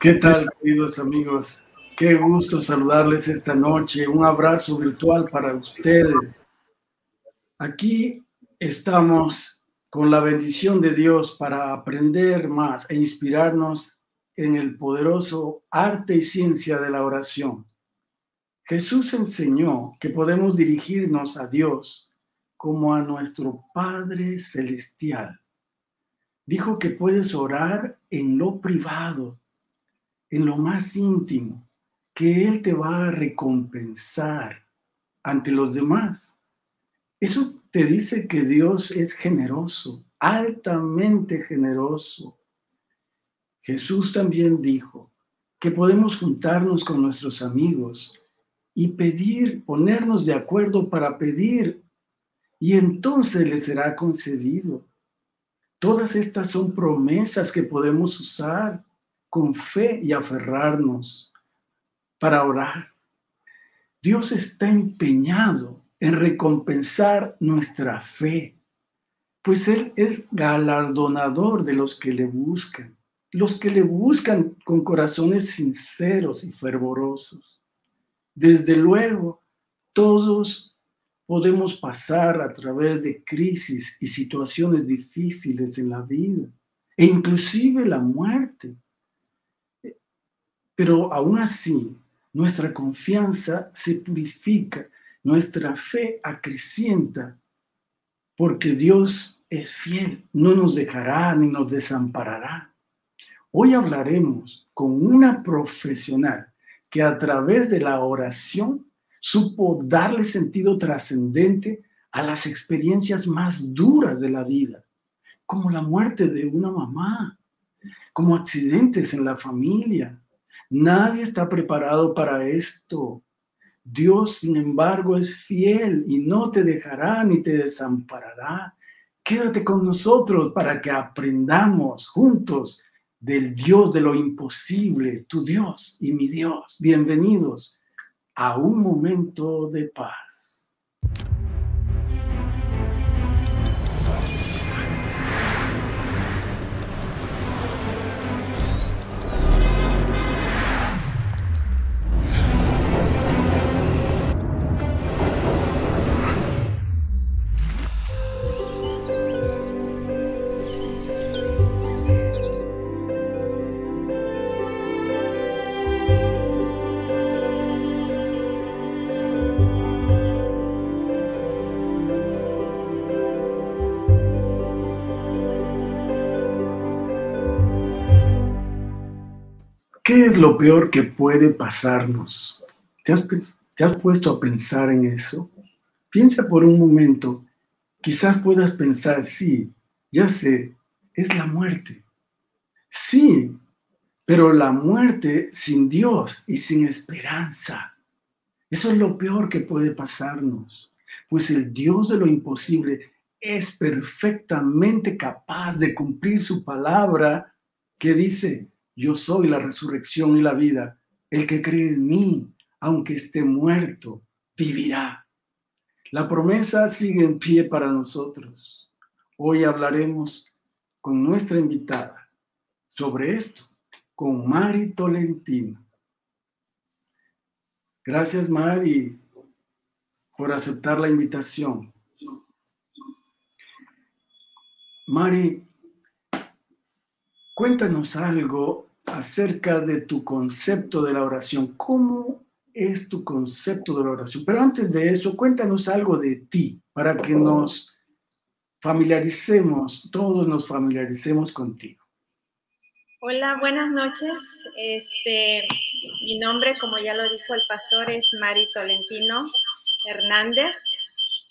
¿Qué tal, queridos amigos? Qué gusto saludarles esta noche. Un abrazo virtual para ustedes. Aquí estamos con la bendición de Dios para aprender más e inspirarnos en el poderoso arte y ciencia de la oración. Jesús enseñó que podemos dirigirnos a Dios como a nuestro Padre Celestial. Dijo que puedes orar en lo privado, en lo más íntimo, que Él te va a recompensar ante los demás. Eso te dice que Dios es generoso, altamente generoso. Jesús también dijo que podemos juntarnos con nuestros amigos y pedir, ponernos de acuerdo para pedir, y entonces le será concedido. Todas estas son promesas que podemos usar con fe y aferrarnos para orar. Dios está empeñado en recompensar nuestra fe, pues Él es galardonador de los que le buscan, los que le buscan con corazones sinceros y fervorosos. Desde luego, todos podemos pasar a través de crisis y situaciones difíciles en la vida, e inclusive la muerte. Pero aún así, nuestra confianza se purifica, nuestra fe acrecienta, porque Dios es fiel, no nos dejará ni nos desamparará. Hoy hablaremos con una profesional que a través de la oración supo darle sentido trascendente a las experiencias más duras de la vida, como la muerte de una mamá, como accidentes en la familia, Nadie está preparado para esto. Dios, sin embargo, es fiel y no te dejará ni te desamparará. Quédate con nosotros para que aprendamos juntos del Dios de lo imposible, tu Dios y mi Dios. Bienvenidos a un momento de paz. ¿Qué es lo peor que puede pasarnos? ¿Te has, ¿Te has, puesto a pensar en eso? Piensa por un momento. Quizás puedas pensar, sí, ya sé, es la muerte. Sí, pero la muerte sin Dios y sin esperanza. Eso es lo peor que puede pasarnos. Pues el Dios de lo imposible es perfectamente capaz de cumplir su palabra que dice, yo soy la resurrección y la vida. El que cree en mí, aunque esté muerto, vivirá. La promesa sigue en pie para nosotros. Hoy hablaremos con nuestra invitada sobre esto, con Mari Tolentino. Gracias, Mari, por aceptar la invitación. Mari, cuéntanos algo acerca de tu concepto de la oración. ¿Cómo es tu concepto de la oración? Pero antes de eso, cuéntanos algo de ti para que nos familiaricemos, todos nos familiaricemos contigo. Hola, buenas noches. Este, mi nombre, como ya lo dijo el pastor, es Mari Tolentino Hernández.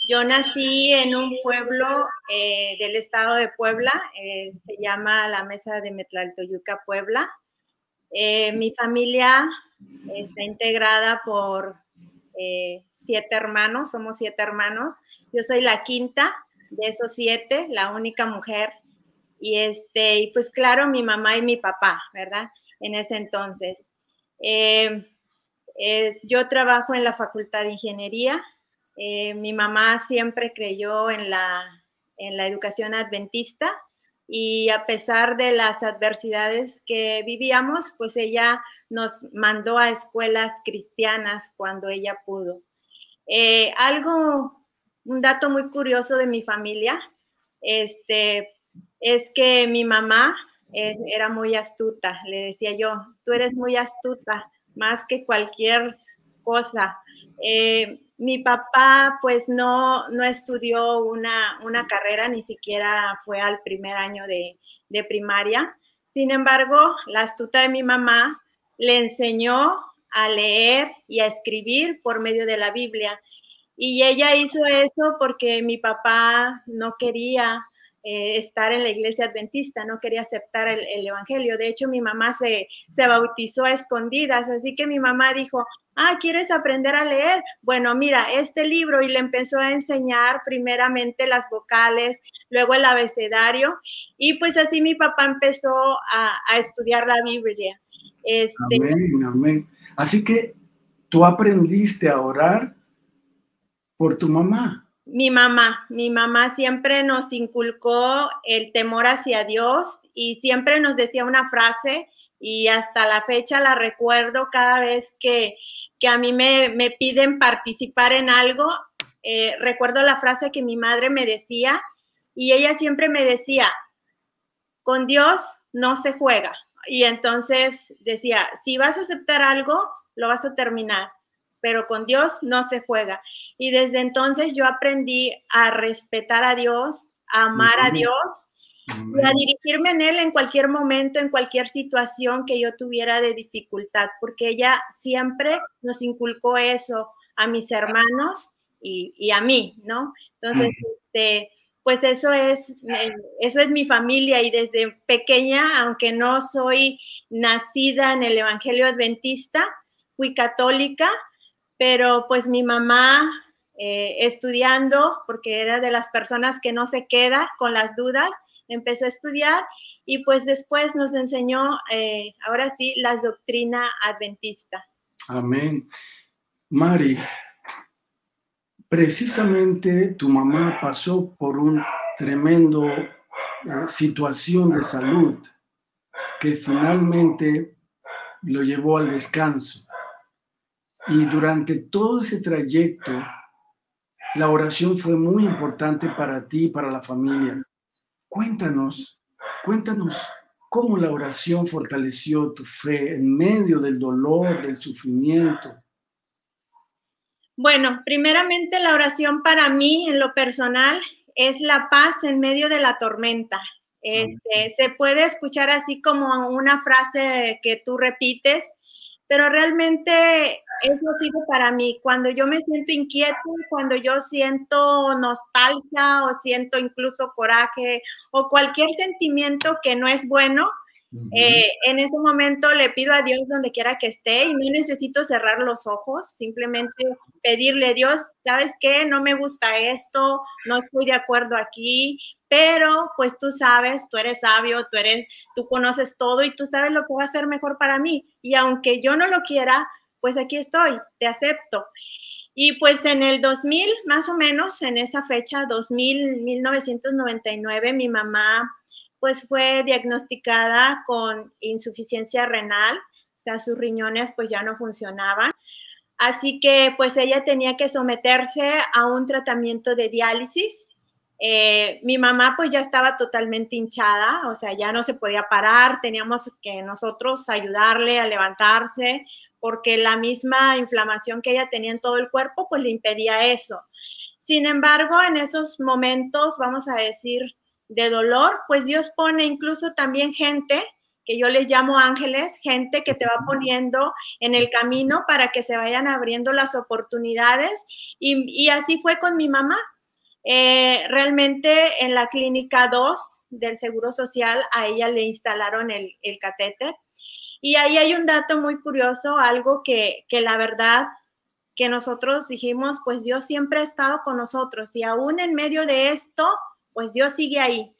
Yo nací en un pueblo eh, del estado de Puebla, eh, se llama la Mesa de Metlaltoyuca, Puebla. Eh, mi familia está integrada por eh, siete hermanos, somos siete hermanos. Yo soy la quinta de esos siete, la única mujer. Y este, pues claro, mi mamá y mi papá, ¿verdad? En ese entonces. Eh, yo trabajo en la Facultad de Ingeniería. mi mamá siempre creyó en la, en la educación adventista y a pesar de las adversidades que vivíamos, pues ella nos mandó a escuelas cristianas cuando ella pudo. Eh, algo, un dato muy curioso de mi familia, este, es que mi mamá era muy astuta, le decía yo, tú eres muy astuta, más que cualquier cosa. Eh, mi papá pues no, no estudió una, carrera, ni siquiera fue al primer año de, de primaria. Sin embargo, la astuta de mi mamá le enseñó a leer y a escribir por medio de la Biblia. Y ella hizo eso porque mi papá no quería eh, estar en la iglesia adventista, no quería aceptar el, evangelio. De hecho, mi mamá se, se, bautizó a escondidas, así que mi mamá dijo, ah, ¿quieres aprender a leer? Bueno, mira, este libro y le empezó a enseñar primeramente las vocales, luego el abecedario, y pues así mi papá empezó a, estudiar la Biblia. Este, amén, amén. Así que tú aprendiste a orar por tu mamá mi mamá, mi mamá siempre nos inculcó el temor hacia Dios y siempre nos decía una frase y hasta la fecha la recuerdo cada vez que, a mí me, piden participar en algo. Eh, recuerdo la frase que mi madre me decía y ella siempre me decía, con Dios no se juega. Y entonces decía, si vas a aceptar algo, lo vas a terminar pero con Dios no se juega. Y desde entonces yo aprendí a respetar a Dios, a amar a Dios y a dirigirme en Él en cualquier momento, en cualquier situación que yo tuviera de dificultad, porque ella siempre nos inculcó eso a mis hermanos y, a mí, ¿no? Entonces, este, pues eso es, eh, eso es mi familia y desde pequeña, aunque no soy nacida en el Evangelio Adventista, fui católica, pero pues mi mamá eh, estudiando, porque era de las personas que no se queda con las dudas, empezó a estudiar y pues después nos enseñó, eh, ahora sí, la doctrina adventista. Amén. Mari, precisamente tu mamá pasó por un tremendo eh, situación de salud que finalmente lo llevó al descanso. Y durante todo ese trayecto, la oración fue muy importante para ti y para la familia. Cuéntanos, cuéntanos cómo la oración fortaleció tu fe en medio del dolor, del sufrimiento. Bueno, primeramente la oración para mí en lo personal es la paz en medio de la tormenta. Este, se puede escuchar así como una frase que tú repites, pero realmente eso ha sido para mí. Cuando yo me siento inquieto, cuando yo siento nostalgia o siento incluso coraje o cualquier sentimiento que no es bueno, eh, en ese momento le pido a Dios donde quiera que esté y no necesito cerrar los ojos, simplemente pedirle, a Dios, ¿sabes qué? No me gusta esto, no estoy de acuerdo aquí, pero pues tú sabes, tú eres sabio, tú eres, tú conoces todo y tú sabes lo que va a ser mejor para mí. Y aunque yo no lo quiera, pues aquí estoy, te acepto. Y pues en el 2000, más o menos, en esa fecha, 2000, 1999, mi mamá pues fue diagnosticada con insuficiencia renal, o sea, sus riñones pues ya no funcionaban. Así que pues ella tenía que someterse a un tratamiento de diálisis. Eh, mi mamá pues ya estaba totalmente hinchada, o sea, ya no se podía parar, teníamos que nosotros ayudarle a levantarse porque la misma inflamación que ella tenía en todo el cuerpo pues le impedía eso. Sin embargo, en esos momentos, vamos a decir, de dolor, pues Dios pone incluso también gente que yo les llamo ángeles, gente que te va poniendo en el camino para que se vayan abriendo las oportunidades. Y, así fue con mi mamá. Eh, realmente en la clínica 2 del Seguro Social a ella le instalaron el, el catéter. Y ahí hay un dato muy curioso, algo que, que la verdad que nosotros dijimos, pues Dios siempre ha estado con nosotros y aún en medio de esto, pues Dios sigue ahí.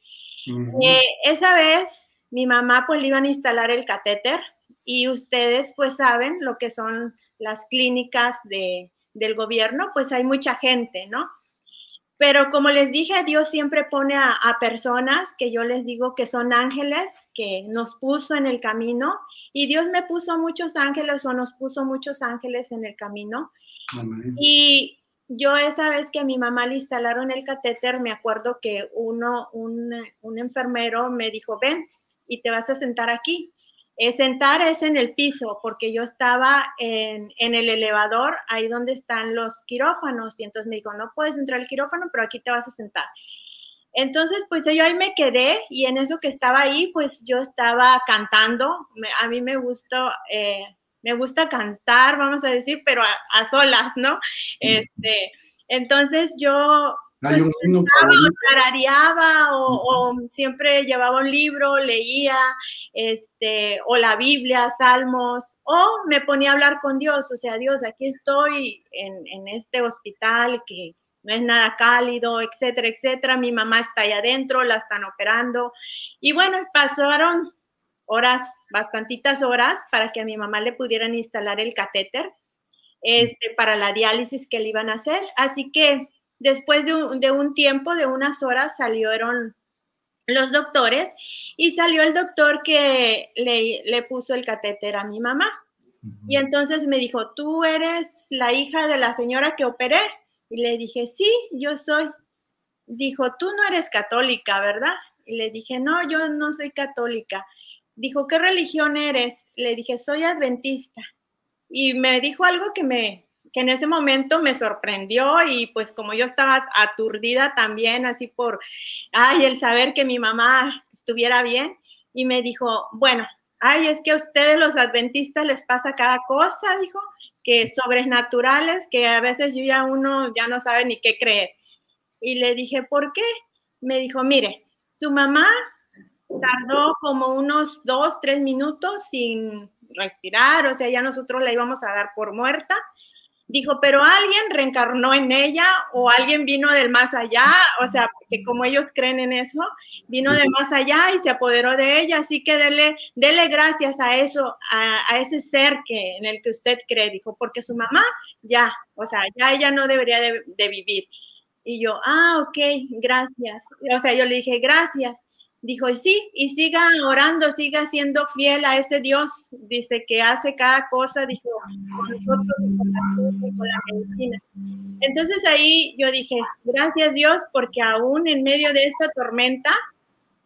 Eh, esa vez mi mamá pues le iban a instalar el catéter y ustedes pues saben lo que son las clínicas de, del gobierno, pues hay mucha gente, ¿no? Pero como les dije, Dios siempre pone a, personas que yo les digo que son ángeles, que nos puso en el camino. Y Dios me puso muchos ángeles o nos puso muchos ángeles en el camino. Y yo esa vez que a mi mamá le instalaron el catéter, me acuerdo que uno, un, un enfermero me dijo, ven y te vas a sentar aquí. Eh, sentar es en el piso, porque yo estaba en, el elevador, ahí donde están los quirófanos, y entonces me dijo, no puedes entrar al quirófano, pero aquí te vas a sentar. Entonces, pues yo ahí me quedé y en eso que estaba ahí, pues yo estaba cantando. a mí me gusta, eh, me gusta cantar, vamos a decir, pero a, solas, ¿no? Este, entonces yo hay un himno o, o, siempre llevaba un libro, leía, este, o la Biblia, Salmos, o me ponía a hablar con Dios, o sea, Dios, aquí estoy en, en este hospital que no es nada cálido, etcétera, etcétera. Mi mamá está ahí adentro, la están operando. Y bueno, pasaron horas, bastantitas horas, para que a mi mamá le pudieran instalar el catéter este, para la diálisis que le iban a hacer. Así que Después de un, tiempo, de unas horas, salieron los doctores y salió el doctor que le, puso el catéter a mi mamá. Y entonces me dijo, ¿tú eres la hija de la señora que operé? Y le dije, sí, yo soy. Dijo, tú no eres católica, ¿verdad? Y le dije, no, yo no soy católica. Dijo, ¿qué religión eres? Le dije, soy adventista. Y me dijo algo que me, que en ese momento me sorprendió y pues como yo estaba aturdida también, así por, ay, el saber que mi mamá estuviera bien, y me dijo, bueno, ay, es que a ustedes los adventistas les pasa cada cosa, dijo, que sobrenaturales, que a veces yo ya uno ya no sabe ni qué creer. Y le dije, ¿por qué? Me dijo, mire, su mamá tardó como unos dos, tres minutos sin respirar, o sea, ya nosotros la íbamos a dar por muerta dijo, pero alguien reencarnó en ella o alguien vino del más allá, o sea, porque como ellos creen en eso, vino del más allá y se apoderó de ella, así que dele, dele gracias a eso, a, ese ser que, en el que usted cree, dijo, porque su mamá ya, o sea, ya ella no debería de, de vivir. Y yo, ah, ok, gracias. O sea, yo le dije, gracias. Dijo, sí, y siga orando, siga siendo fiel a ese Dios, dice que hace cada cosa, dijo, con nosotros con la medicina. Entonces ahí yo dije, gracias Dios, porque aún en medio de esta tormenta,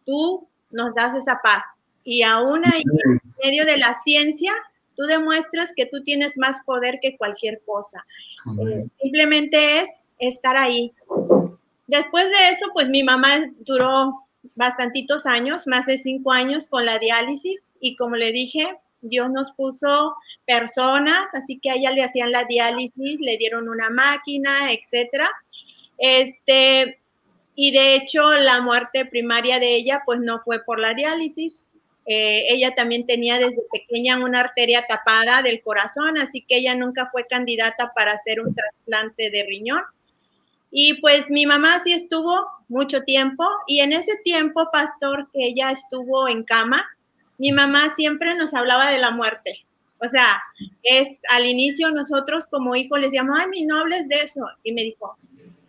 tú nos das esa paz. Y aún ahí, en medio de la ciencia, tú demuestras que tú tienes más poder que cualquier cosa. Eh, simplemente es estar ahí. Después de eso, pues mi mamá duró bastantitos años, más de cinco años con la diálisis y como le dije, Dios nos puso personas, así que a ella le hacían la diálisis, le dieron una máquina, etcétera. Este, y de hecho la muerte primaria de ella pues no fue por la diálisis. Eh, ella también tenía desde pequeña una arteria tapada del corazón, así que ella nunca fue candidata para hacer un trasplante de riñón. Y pues mi mamá sí estuvo mucho tiempo y en ese tiempo, pastor, que ella estuvo en cama, mi mamá siempre nos hablaba de la muerte. O sea, es al inicio nosotros como hijos les decíamos, ay, mi no hables de eso. Y me dijo,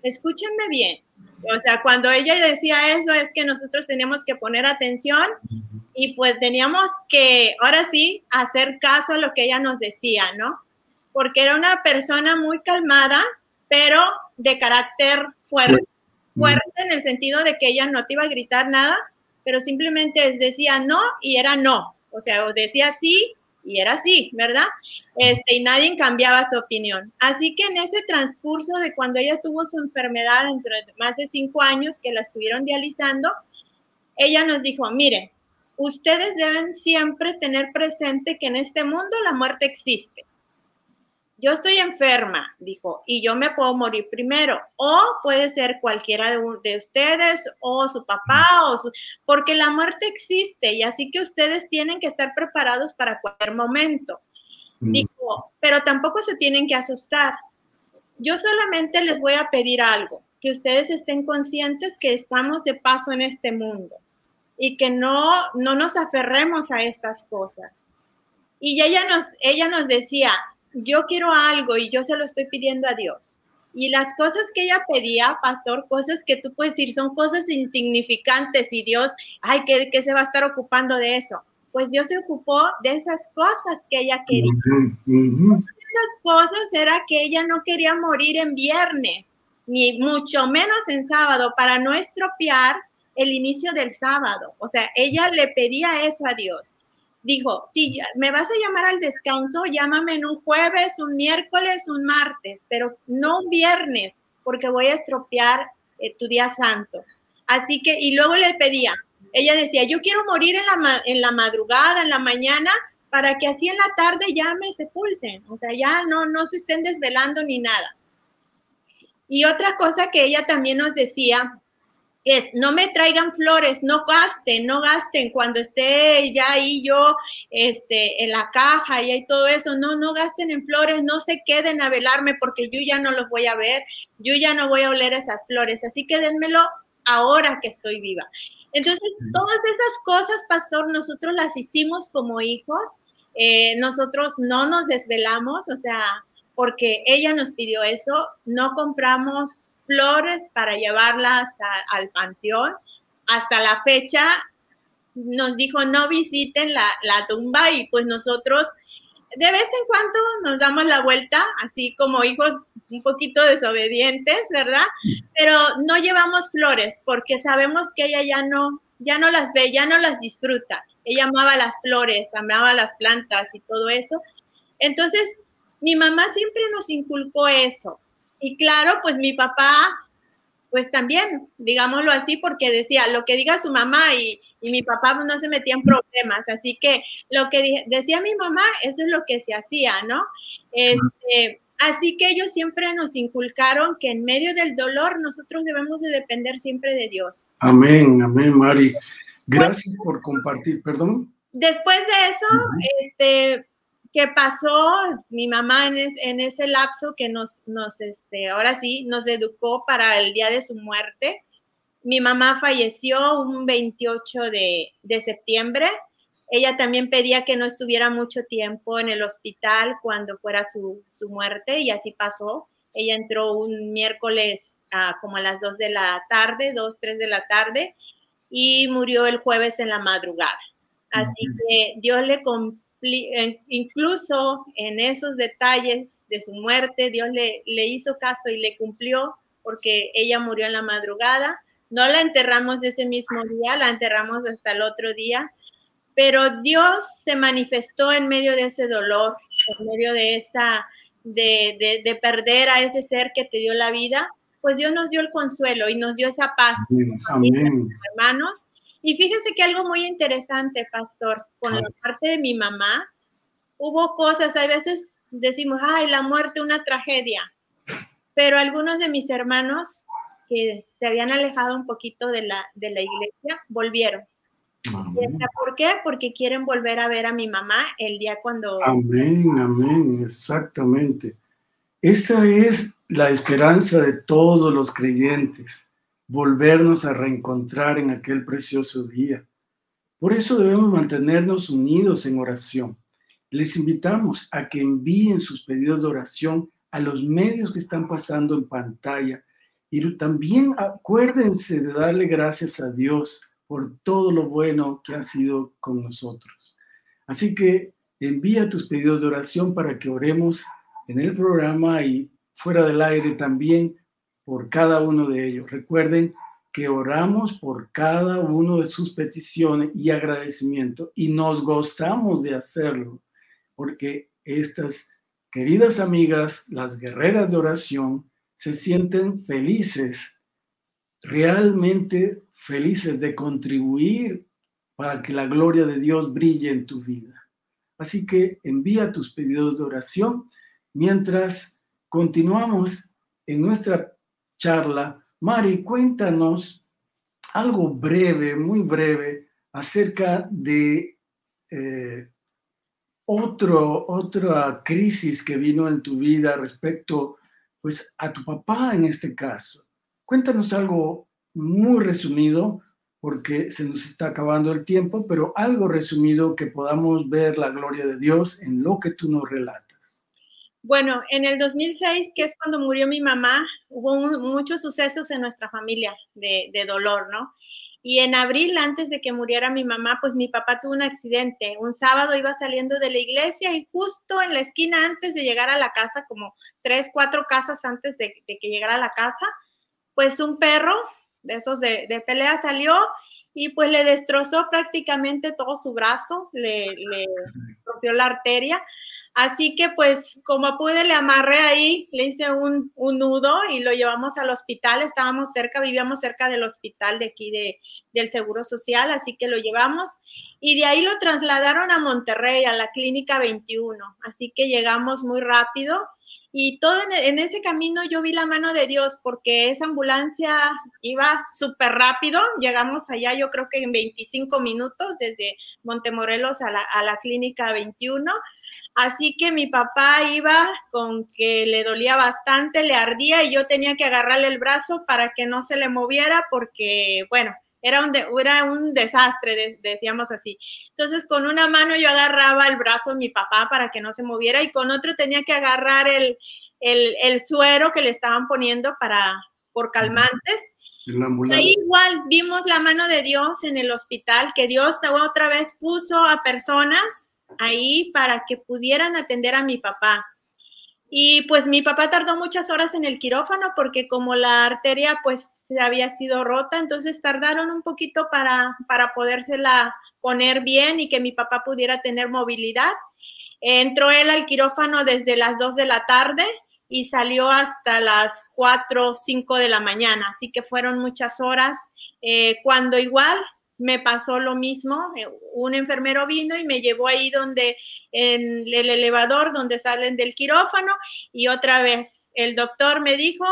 escúchenme bien. O sea, cuando ella decía eso es que nosotros teníamos que poner atención y pues teníamos que, ahora sí, hacer caso a lo que ella nos decía, ¿no? Porque era una persona muy calmada, pero de carácter fuerte, fuerte en el sentido de que ella no te iba a gritar nada, pero simplemente decía no y era no, o sea, decía sí y era sí, ¿verdad? Este, y nadie cambiaba su opinión. Así que en ese transcurso de cuando ella tuvo su enfermedad, entre más de cinco años que la estuvieron dializando, ella nos dijo, mire, ustedes deben siempre tener presente que en este mundo la muerte existe yo estoy enferma, dijo, y yo me puedo morir primero, o puede ser cualquiera de, ustedes, o su papá, o su, porque la muerte existe, y así que ustedes tienen que estar preparados para cualquier momento. Mm. Dijo, pero tampoco se tienen que asustar. Yo solamente les voy a pedir algo, que ustedes estén conscientes que estamos de paso en este mundo y que no, no nos aferremos a estas cosas. Y ella nos, ella nos decía, yo quiero algo y yo se lo estoy pidiendo a Dios. Y las cosas que ella pedía, pastor, cosas que tú puedes decir son cosas insignificantes y Dios, ay, ¿qué, qué se va a estar ocupando de eso? Pues Dios se ocupó de esas cosas que ella quería. Esas cosas era que ella no quería morir en viernes, ni mucho menos en sábado, para no estropear el inicio del sábado. O sea, ella le pedía eso a Dios dijo, si me vas a llamar al descanso, llámame en un jueves, un miércoles, un martes, pero no un viernes, porque voy a estropear eh, tu día santo. Así que, y luego le pedía, ella decía, yo quiero morir en la, en la madrugada, en la mañana, para que así en la tarde ya me sepulten, o sea, ya no, no se estén desvelando ni nada. Y otra cosa que ella también nos decía es no me traigan flores, no gasten, no gasten cuando esté ya ahí yo este, en la caja y hay todo eso, no, no gasten en flores, no se queden a velarme porque yo ya no los voy a ver, yo ya no voy a oler esas flores, así que denmelo ahora que estoy viva. Entonces, todas esas cosas, pastor, nosotros las hicimos como hijos, eh, nosotros no nos desvelamos, o sea, porque ella nos pidió eso, no compramos flores para llevarlas al panteón. Hasta la fecha nos dijo no visiten la, la, tumba y pues nosotros de vez en cuando nos damos la vuelta, así como hijos un poquito desobedientes, ¿verdad? Pero no llevamos flores porque sabemos que ella ya no, ya no las ve, ya no las disfruta. Ella amaba las flores, amaba las plantas y todo eso. Entonces, mi mamá siempre nos inculcó eso. Y claro, pues mi papá, pues también, digámoslo así, porque decía, lo que diga su mamá y, mi papá pues, no se metía en problemas. Así que lo que decía mi mamá, eso es lo que se hacía, ¿no? Este, así que ellos siempre nos inculcaron que en medio del dolor nosotros debemos de depender siempre de Dios. Amén, amén, Mari. Gracias por compartir, perdón. Después de eso, este, ¿Qué pasó mi mamá en, ese lapso que nos, nos, este, ahora sí, nos educó para el día de su muerte. Mi mamá falleció un 28 de, de septiembre. Ella también pedía que no estuviera mucho tiempo en el hospital cuando fuera su, su muerte y así pasó. Ella entró un miércoles a como a las 2 de la tarde, 2, 3 de la tarde, y murió el jueves en la madrugada. Así que Dios le, incluso en esos detalles de su muerte, Dios le, le hizo caso y le cumplió porque ella murió en la madrugada. No la enterramos ese mismo día, la enterramos hasta el otro día, pero Dios se manifestó en medio de ese dolor, en medio de de, de, perder a ese ser que te dio la vida, pues Dios nos dio el consuelo y nos dio esa paz. Amén. Hermanos, y fíjese que algo muy interesante, pastor, con la parte de mi mamá, hubo cosas, a veces decimos, ay, la muerte, una tragedia, pero algunos de mis hermanos que se habían alejado un poquito de la, de la iglesia, volvieron. ¿Por qué? Porque quieren volver a ver a mi mamá el día cuando... Amén, amén, exactamente. Esa es la esperanza de todos los creyentes volvernos a reencontrar en aquel precioso día. Por eso debemos mantenernos unidos en oración. Les invitamos a que envíen sus pedidos de oración a los medios que están pasando en pantalla y también acuérdense de darle gracias a Dios por todo lo bueno que ha sido con nosotros. Así que envía tus pedidos de oración para que oremos en el programa y fuera del aire también por cada uno de ellos. Recuerden que oramos por cada uno de sus peticiones y agradecimiento y nos gozamos de hacerlo porque estas queridas amigas, las guerreras de oración, se sienten felices, realmente felices de contribuir para que la gloria de Dios brille en tu vida. Así que envía tus pedidos de oración mientras continuamos en nuestra charla. Mari, cuéntanos algo breve, muy breve, acerca de eh, otro, otra crisis que vino en tu vida respecto pues, a tu papá en este caso. Cuéntanos algo muy resumido, porque se nos está acabando el tiempo, pero algo resumido que podamos ver la gloria de Dios en lo que tú nos relatas. Bueno, en el 2006, que es cuando murió mi mamá, hubo muchos sucesos en nuestra familia de, de, dolor, ¿no? Y en abril, antes de que muriera mi mamá, pues mi papá tuvo un accidente. Un sábado iba saliendo de la iglesia y justo en la esquina antes de llegar a la casa, como tres, cuatro casas antes de, de que llegara a la casa, pues un perro de esos de, de pelea salió y pues le destrozó prácticamente todo su brazo, le, le rompió la arteria. Así que pues como pude le amarré ahí, le hice un, un, nudo y lo llevamos al hospital. Estábamos cerca, vivíamos cerca del hospital de aquí de, del Seguro Social, así que lo llevamos y de ahí lo trasladaron a Monterrey, a la Clínica 21. Así que llegamos muy rápido y todo en, ese camino yo vi la mano de Dios porque esa ambulancia iba súper rápido. Llegamos allá yo creo que en 25 minutos desde Montemorelos a la, a la Clínica 21 Así que mi papá iba con que le dolía bastante, le ardía y yo tenía que agarrarle el brazo para que no se le moviera porque, bueno, era un, era un desastre, decíamos así. Entonces, con una mano yo agarraba el brazo de mi papá para que no se moviera y con otro tenía que agarrar el, el, suero que le estaban poniendo para, por calmantes. Ahí igual vimos la mano de Dios en el hospital, que Dios otra vez puso a personas ahí para que pudieran atender a mi papá. Y pues mi papá tardó muchas horas en el quirófano porque como la arteria pues se había sido rota, entonces tardaron un poquito para, para podérsela poner bien y que mi papá pudiera tener movilidad. Entró él al quirófano desde las 2 de la tarde y salió hasta las 4 o 5 de la mañana, así que fueron muchas horas. Eh, cuando igual me pasó lo mismo. Eh, un enfermero vino y me llevó ahí donde, en el elevador donde salen del quirófano y otra vez el doctor me dijo,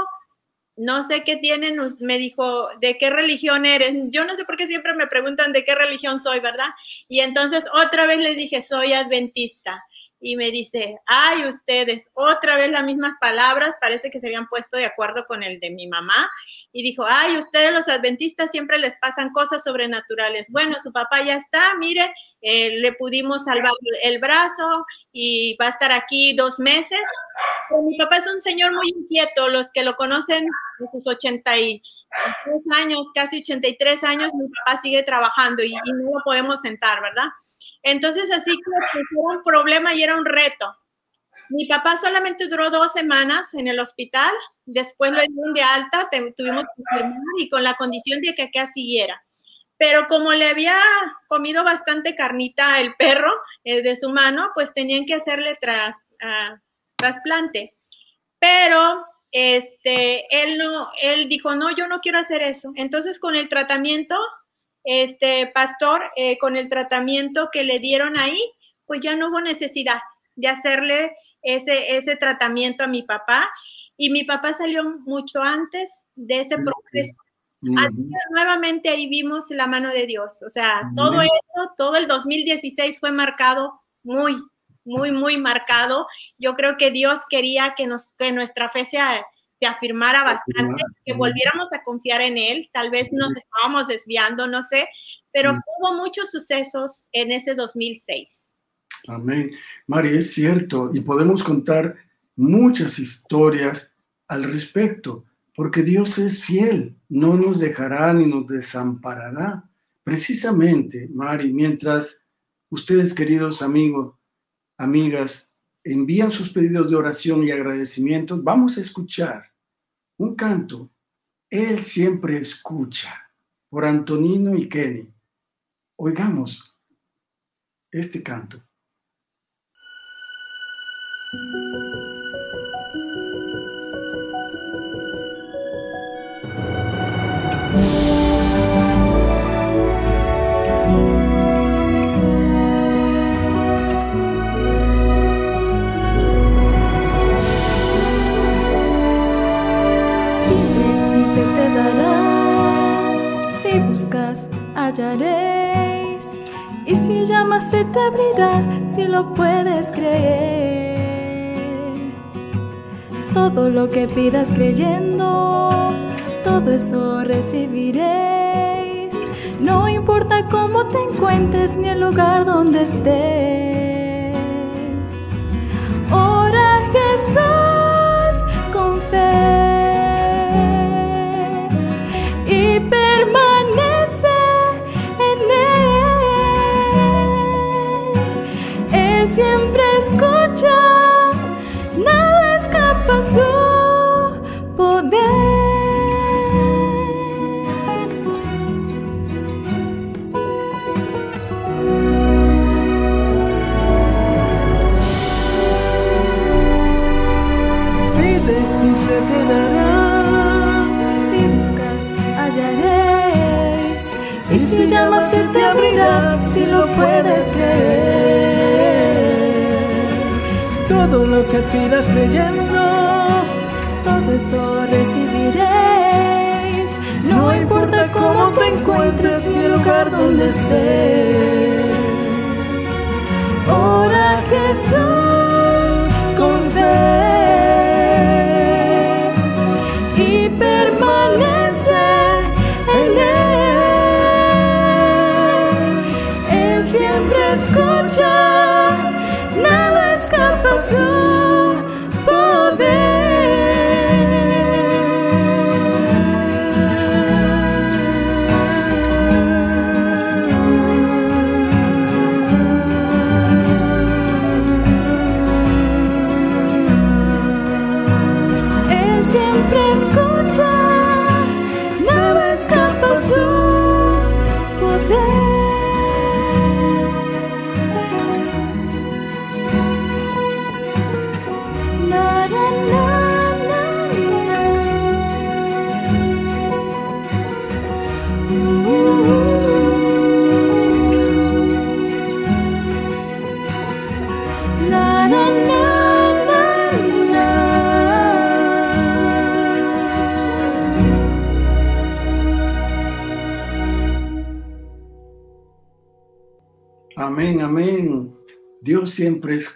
no sé qué tienen, me dijo, ¿de qué religión eres? Yo no sé por qué siempre me preguntan de qué religión soy, ¿verdad? Y entonces otra vez le dije, soy adventista y me dice, ay, ustedes, otra vez las mismas palabras, parece que se habían puesto de acuerdo con el de mi mamá, y dijo, ay, ustedes los adventistas siempre les pasan cosas sobrenaturales. Bueno, su papá ya está, mire, eh, le pudimos salvar el brazo y va a estar aquí dos meses. mi papá es un señor muy inquieto, los que lo conocen de sus 83 años, casi 83 años, mi papá sigue trabajando y, y no lo podemos sentar, ¿verdad? Entonces, así que era un problema y era un reto. Mi papá solamente duró dos semanas en el hospital, después lo dieron de alta, tuvimos que firmar y con la condición de que acá siguiera. Pero como le había comido bastante carnita el perro eh, de su mano, pues tenían que hacerle tras, trasplante. Pero este, él no, él dijo, no, yo no quiero hacer eso. Entonces, con el tratamiento, este pastor, eh, con el tratamiento que le dieron ahí, pues ya no hubo necesidad de hacerle ese, ese tratamiento a mi papá. Y mi papá salió mucho antes de ese proceso. Así que nuevamente ahí vimos la mano de Dios. O sea, todo eso, todo el 2016 fue marcado muy, muy, muy marcado. Yo creo que Dios quería que, nos, que nuestra fe sea se afirmara bastante, que volviéramos a confiar en él, tal vez nos estábamos desviando, no sé, pero hubo muchos sucesos en ese 2006. Amén. Mari, es cierto, y podemos contar muchas historias al respecto, porque Dios es fiel, no nos dejará ni nos desamparará. Precisamente, Mari, mientras ustedes, queridos amigos, amigas, envían sus pedidos de oración y agradecimientos, vamos a escuchar un canto, Él siempre escucha, por Antonino y Kenny. Oigamos este canto. Llamas se te abrirá, si lo puedes creer. Todo lo que pidas creyendo, todo eso recibiréis. No importa cómo te encuentres ni el lugar donde estés. Pidas creyendo, todo eso recibiréis. no importa cómo te encuentres ni el lugar donde estés. Ora Jesús con fe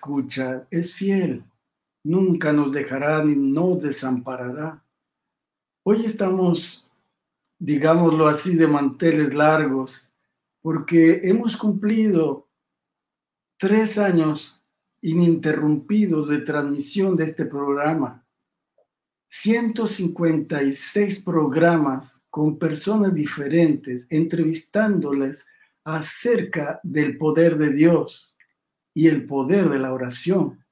escucha, es fiel, nunca nos dejará ni nos desamparará. Hoy estamos, digámoslo así, de manteles largos, porque hemos cumplido tres años ininterrumpidos de transmisión de este programa. 156 programas con personas diferentes, entrevistándoles acerca del poder de Dios y el poder de la oración.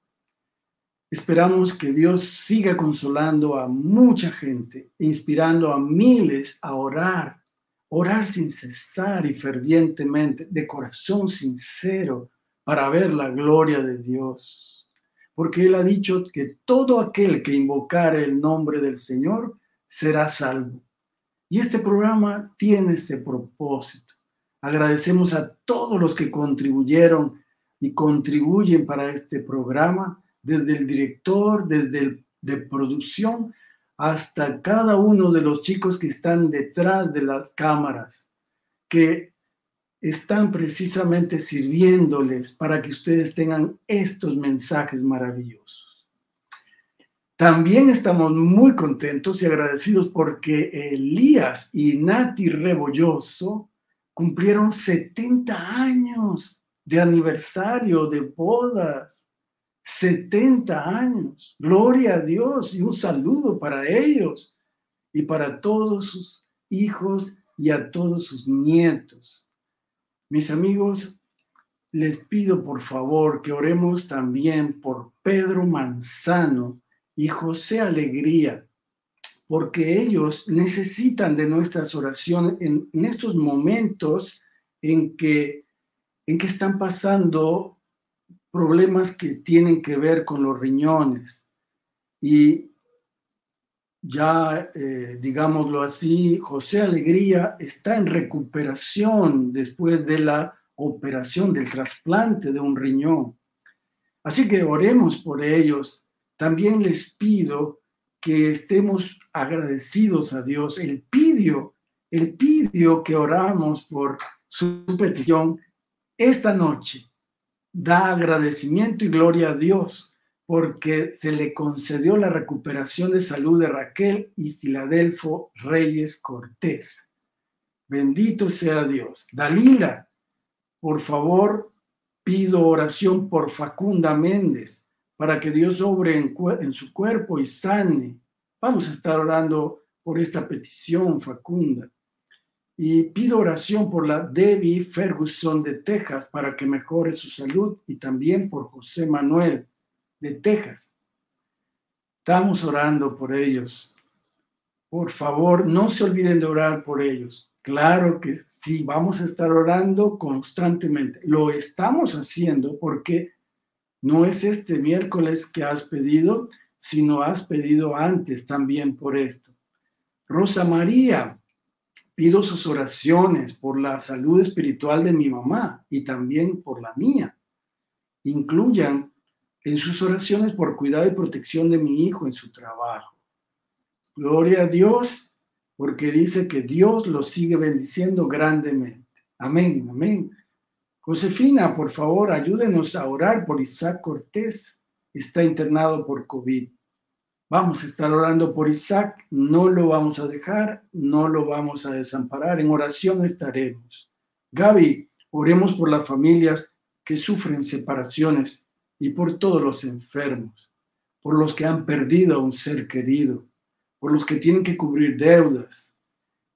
Esperamos que Dios siga consolando a mucha gente, inspirando a miles a orar, orar sin cesar y fervientemente, de corazón sincero, para ver la gloria de Dios. Porque Él ha dicho que todo aquel que invocare el nombre del Señor será salvo. Y este programa tiene ese propósito. Agradecemos a todos los que contribuyeron y contribuyen para este programa, desde el director, desde el de producción, hasta cada uno de los chicos que están detrás de las cámaras, que están precisamente sirviéndoles para que ustedes tengan estos mensajes maravillosos. También estamos muy contentos y agradecidos porque Elías y Nati Rebolloso cumplieron 70 años de aniversario de bodas. 70 años. Gloria a Dios y un saludo para ellos y para todos sus hijos y a todos sus nietos. Mis amigos, les pido por favor que oremos también por Pedro Manzano y José Alegría, porque ellos necesitan de nuestras oraciones en, en estos momentos en que, en que están pasando problemas que tienen que ver con los riñones. Y ya, eh, digámoslo así, José Alegría está en recuperación después de la operación del trasplante de un riñón. Así que oremos por ellos. También les pido que estemos agradecidos a Dios. Él pidió, él pidió que oramos por su petición esta noche. Da agradecimiento y gloria a Dios porque se le concedió la recuperación de salud de Raquel y Filadelfo Reyes Cortés. Bendito sea Dios. Dalila, por favor, pido oración por Facunda Méndez para que Dios obre en, en, su cuerpo y sane. Vamos a estar orando por esta petición, Facunda. Y pido oración por la Debbie Ferguson de Texas para que mejore su salud y también por José Manuel de Texas. Estamos orando por ellos. Por favor, no se olviden de orar por ellos. Claro que sí, vamos a estar orando constantemente. Lo estamos haciendo porque no es este miércoles que has pedido, si no has pedido antes también por esto. Rosa María, pido sus oraciones por la salud espiritual de mi mamá y también por la mía. Incluyan en sus oraciones por cuidado y protección de mi hijo en su trabajo. Gloria a Dios, porque dice que Dios lo sigue bendiciendo grandemente. Amén, amén. Josefina, por favor, ayúdenos a orar por Isaac Cortés. Está internado por COVID. Vamos a estar orando por Isaac, no lo vamos a dejar, no lo vamos a desamparar. En oración estaremos. Gaby, oremos por las familias que sufren separaciones y por todos los enfermos, por los que han perdido a un ser querido, por los que tienen que cubrir deudas,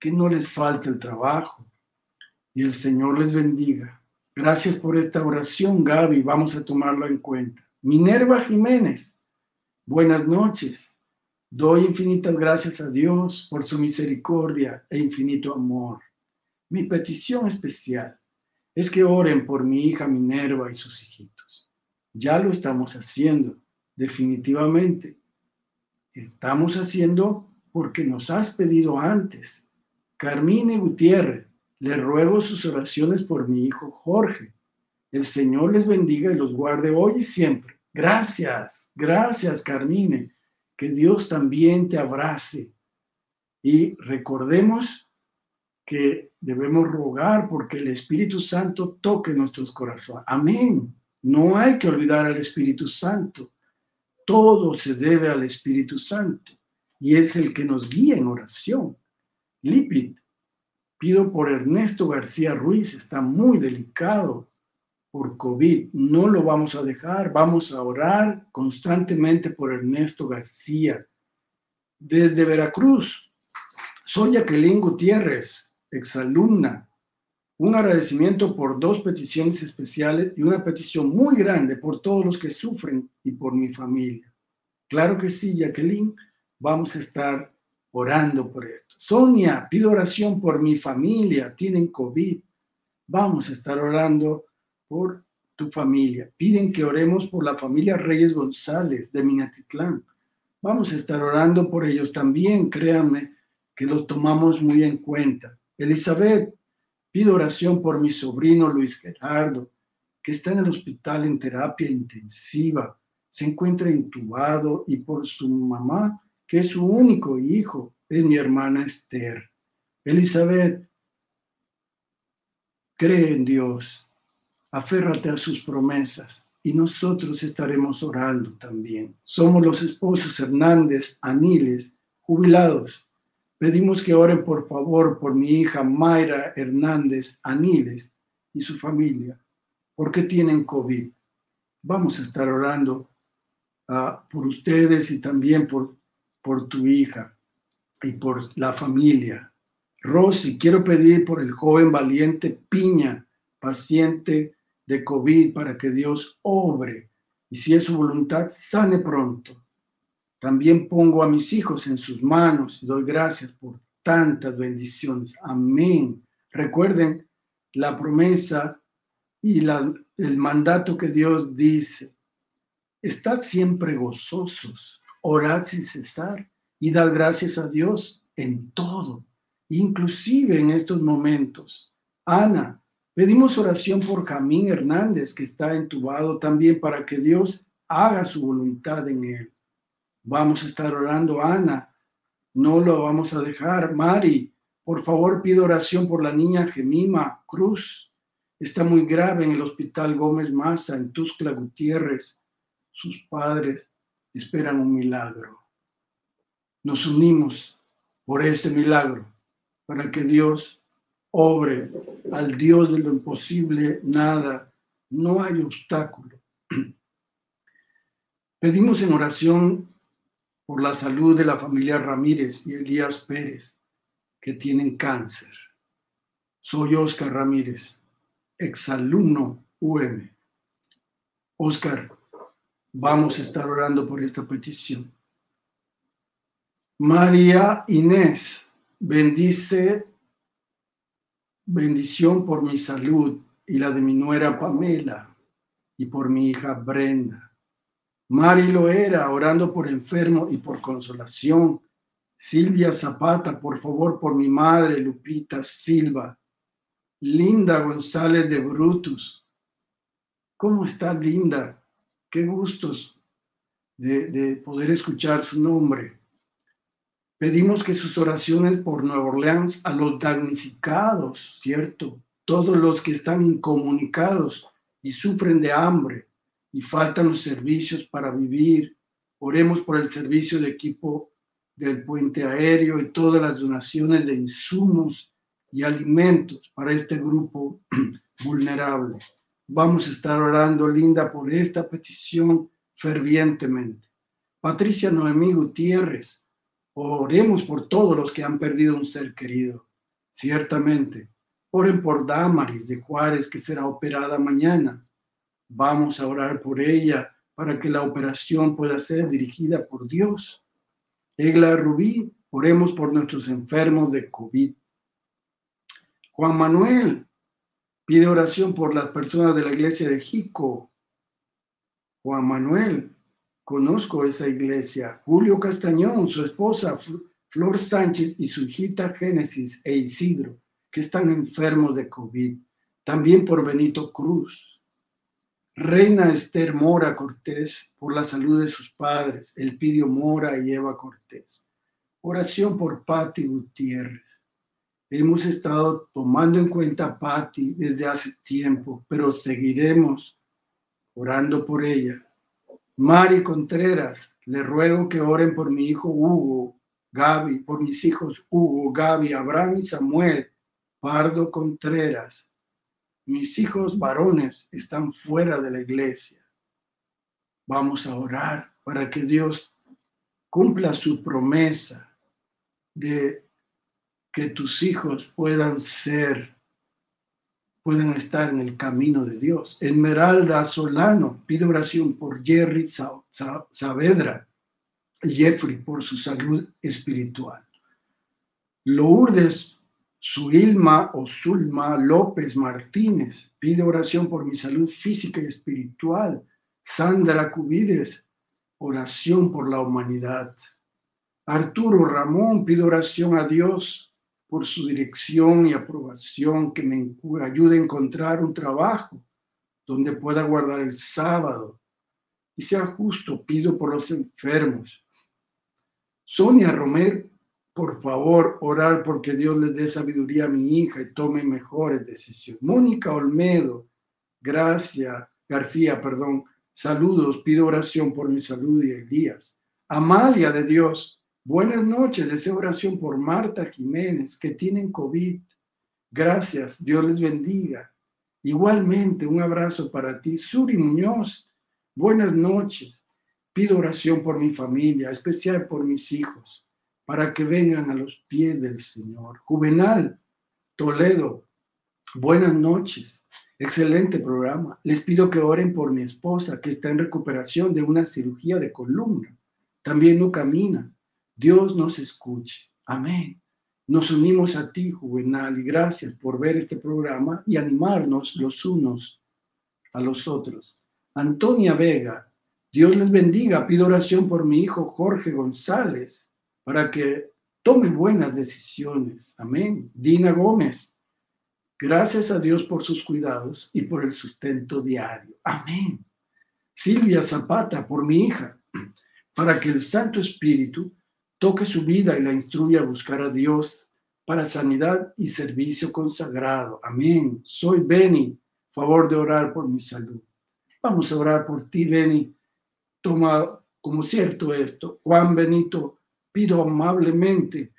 que no les falte el trabajo. Y el Señor les bendiga. Gracias por esta oración, Gaby. Vamos a tomarlo en cuenta. Minerva Jiménez, buenas noches. Doy infinitas gracias a Dios por su misericordia e infinito amor. Mi petición especial es que oren por mi hija Minerva y sus hijitos. Ya lo estamos haciendo, definitivamente. Estamos haciendo porque nos has pedido antes. Carmine Gutiérrez, le ruego sus oraciones por mi hijo Jorge. El Señor les bendiga y los guarde hoy y siempre. Gracias, gracias Carmine. Que Dios también te abrace. Y recordemos que debemos rogar porque el Espíritu Santo toque nuestros corazones. Amén. No hay que olvidar al Espíritu Santo. Todo se debe al Espíritu Santo y es el que nos guía en oración. Lipid, pido por Ernesto García Ruiz, está muy delicado por COVID. No lo vamos a dejar, vamos a orar constantemente por Ernesto García. Desde Veracruz, soy Jacqueline Gutiérrez, exalumna, un agradecimiento por dos peticiones especiales y una petición muy grande por todos los que sufren y por mi familia. Claro que sí, Jacqueline, vamos a estar orando por esto. Sonia, pido oración por mi familia, tienen COVID. Vamos a estar orando por tu familia. Piden que oremos por la familia Reyes González de Minatitlán. Vamos a estar orando por ellos también, créanme que lo tomamos muy en cuenta. Elizabeth, pido oración por mi sobrino Luis Gerardo, que está en el hospital en terapia intensiva, se encuentra intubado, y por su mamá, que es su único hijo, es mi hermana Esther. Elizabeth, cree en Dios, aférrate a sus promesas y nosotros estaremos orando también. Somos los esposos Hernández Aniles, jubilados Pedimos que oren por favor por mi hija Mayra Hernández Aniles y su familia, porque tienen COVID. Vamos a estar orando uh, por ustedes y también por, por tu hija y por la familia. Rosy, quiero pedir por el joven valiente Piña, paciente de COVID, para que Dios obre y si es su voluntad, sane pronto. También pongo a mis hijos en sus manos y doy gracias por tantas bendiciones. Amén. Recuerden la promesa y el mandato que Dios dice. Estad siempre gozosos, orad sin cesar y dad gracias a Dios en todo, inclusive en estos momentos. Ana, pedimos oración por Camín Hernández, que está entubado también para que Dios haga su voluntad en él. Vamos a estar orando, Ana. No lo vamos a dejar. Mari, por favor, pido oración por la niña Gemima Cruz. Está muy grave en el Hospital Gómez Maza, en Tuxtla Gutiérrez. Sus padres esperan un milagro. Nos unimos por ese milagro para que Dios obre al Dios de lo imposible, nada, no hay obstáculo. Pedimos en oración por la salud de la familia Ramírez y Elías Pérez, que tienen cáncer. Soy Oscar Ramírez, exalumno UM. Oscar, vamos a estar orando por esta petición. María Inés, bendice, bendición por mi salud y la de mi nuera Pamela y por mi hija Brenda. Mari lo era, orando por enfermo y por consolación. Silvia Zapata, por favor, por mi madre, Lupita Silva. Linda González de Brutus. ¿Cómo está Linda? Qué gustos de, de poder escuchar su nombre. Pedimos que sus oraciones por Nueva Orleans a los damnificados, ¿cierto? Todos los que están incomunicados y sufren de hambre y faltan los servicios para vivir. Oremos por el servicio de equipo del puente aéreo y todas las donaciones de insumos y alimentos para este grupo vulnerable. Vamos a estar orando, Linda, por esta petición fervientemente. Patricia Noemí Gutiérrez, oremos por todos los que han perdido un ser querido. Ciertamente, oren por Damaris de Juárez, que será operada mañana. Vamos a orar por ella para que la operación pueda ser dirigida por Dios. Egla Rubí, oremos por nuestros enfermos de COVID. Juan Manuel pide oración por las personas de la iglesia de Jico. Juan Manuel, conozco esa iglesia. Julio Castañón, su esposa Flor Sánchez y su hijita Génesis e Isidro, que están enfermos de COVID. También por Benito Cruz. Reina Esther Mora Cortés, por la salud de sus padres, Elpidio Mora y Eva Cortés. Oración por Patti Gutiérrez. Hemos estado tomando en cuenta a Patti desde hace tiempo, pero seguiremos orando por ella. Mari Contreras, le ruego que oren por mi hijo Hugo, Gaby, por mis hijos Hugo, Gaby, Abraham y Samuel, Pardo Contreras, mis hijos varones están fuera de la iglesia. Vamos a orar para que Dios cumpla su promesa de que tus hijos puedan ser, puedan estar en el camino de Dios. Esmeralda Solano pide oración por Jerry Saavedra y Jeffrey por su salud espiritual. Lourdes Suilma o Zulma López Martínez pide oración por mi salud física y espiritual. Sandra Cubides, oración por la humanidad. Arturo Ramón pide oración a Dios por su dirección y aprobación, que me ayude a encontrar un trabajo donde pueda guardar el sábado y sea justo. Pido por los enfermos. Sonia Romero por favor, orar porque Dios les dé sabiduría a mi hija y tome mejores decisiones. Mónica Olmedo, gracias, García, perdón, saludos, pido oración por mi salud y Elías. Amalia de Dios, buenas noches, deseo oración por Marta Jiménez, que tienen COVID. Gracias, Dios les bendiga. Igualmente, un abrazo para ti. Suri Muñoz, buenas noches. Pido oración por mi familia, especial por mis hijos para que vengan a los pies del Señor. Juvenal, Toledo, buenas noches. Excelente programa. Les pido que oren por mi esposa que está en recuperación de una cirugía de columna. También no camina. Dios nos escuche. Amén. Nos unimos a ti, Juvenal, y gracias por ver este programa y animarnos los unos a los otros. Antonia Vega, Dios les bendiga. Pido oración por mi hijo Jorge González para que tome buenas decisiones. Amén. Dina Gómez, gracias a Dios por sus cuidados y por el sustento diario. Amén. Silvia Zapata, por mi hija, para que el Santo Espíritu toque su vida y la instruya a buscar a Dios para sanidad y servicio consagrado. Amén. Soy Beni. Favor de orar por mi salud. Vamos a orar por ti, Beni. Toma como cierto esto. Juan Benito pido amablemente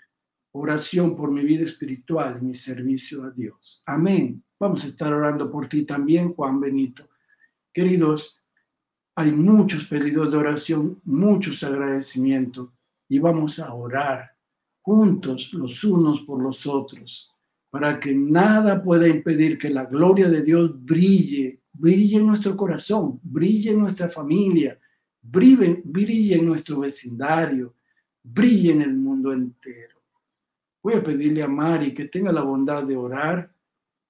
oración por mi vida espiritual y mi servicio a Dios. Amén. Vamos a estar orando por ti también, Juan Benito. Queridos, hay muchos pedidos de oración, muchos agradecimientos y vamos a orar juntos los unos por los otros para que nada pueda impedir que la gloria de Dios brille, brille en nuestro corazón, brille en nuestra familia, brille, brille en nuestro vecindario, brille en el mundo entero. Voy a pedirle a Mari que tenga la bondad de orar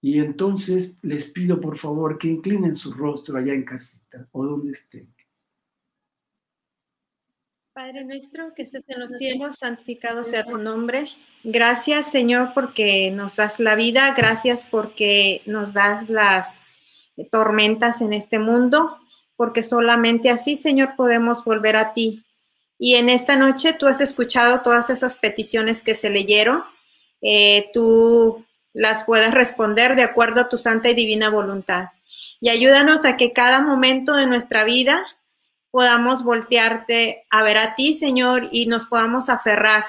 y entonces les pido por favor que inclinen su rostro allá en casita o donde estén. Padre nuestro que estés en los cielos, santificado sea tu nombre. Gracias, Señor, porque nos das la vida. Gracias porque nos das las tormentas en este mundo, porque solamente así, Señor, podemos volver a ti. Y en esta noche tú has escuchado todas esas peticiones que se leyeron. Eh, tú las puedes responder de acuerdo a tu santa y divina voluntad. Y ayúdanos a que cada momento de nuestra vida podamos voltearte a ver a ti, Señor, y nos podamos aferrar.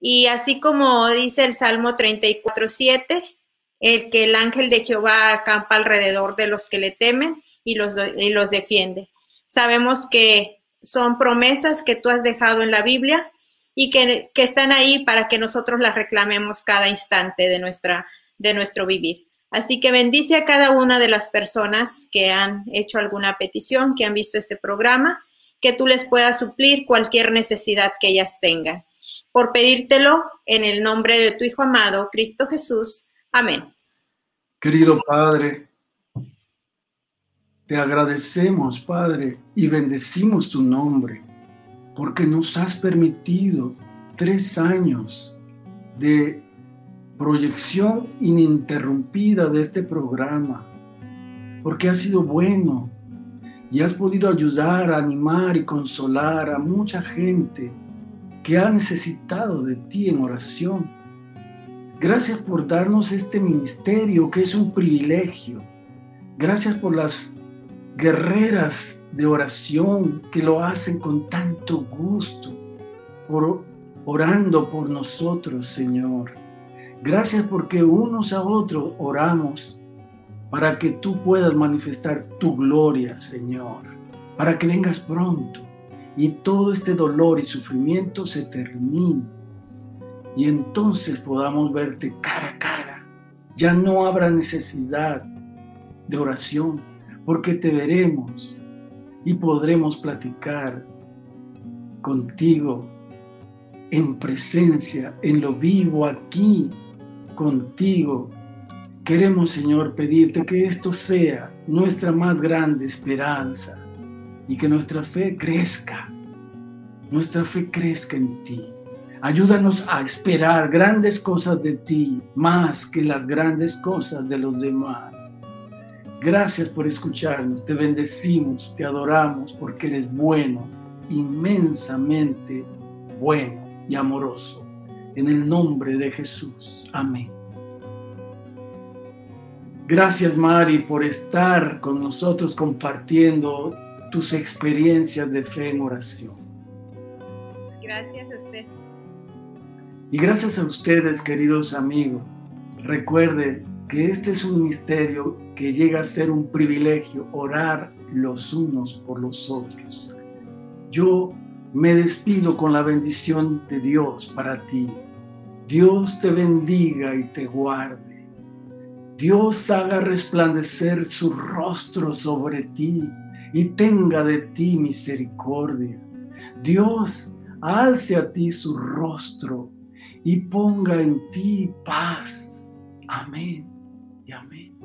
Y así como dice el Salmo 34, 7, el que el ángel de Jehová acampa alrededor de los que le temen y los, y los defiende. Sabemos que son promesas que tú has dejado en la Biblia y que, que, están ahí para que nosotros las reclamemos cada instante de, nuestra, de nuestro vivir. Así que bendice a cada una de las personas que han hecho alguna petición, que han visto este programa, que tú les puedas suplir cualquier necesidad que ellas tengan. Por pedírtelo en el nombre de tu Hijo amado, Cristo Jesús. Amén. Querido Padre, te agradecemos, Padre, y bendecimos tu nombre, porque nos has permitido tres años de proyección ininterrumpida de este programa, porque has sido bueno y has podido ayudar, animar y consolar a mucha gente que ha necesitado de ti en oración. Gracias por darnos este ministerio que es un privilegio. Gracias por las guerreras de oración que lo hacen con tanto gusto, por orando por nosotros, Señor. Gracias porque unos a otros oramos para que tú puedas manifestar tu gloria, Señor, para que vengas pronto y todo este dolor y sufrimiento se termine y entonces podamos verte cara a cara. Ya no habrá necesidad de oración porque te veremos y podremos platicar contigo en presencia, en lo vivo aquí contigo. Queremos, Señor, pedirte que esto sea nuestra más grande esperanza y que nuestra fe crezca, nuestra fe crezca en ti. Ayúdanos a esperar grandes cosas de ti más que las grandes cosas de los demás. Gracias por escucharnos, te bendecimos, te adoramos porque eres bueno, inmensamente bueno y amoroso en el nombre de Jesús. Amén. Gracias Mari por estar con nosotros compartiendo tus experiencias de fe en oración. Gracias a usted. Y gracias a ustedes, queridos amigos. Recuerde que este es un misterio que llega a ser un privilegio, orar los unos por los otros. Yo me despido con la bendición de Dios para ti. Dios te bendiga y te guarde. Dios haga resplandecer su rostro sobre ti y tenga de ti misericordia. Dios alce a ti su rostro y ponga en ti paz. Amén y amén.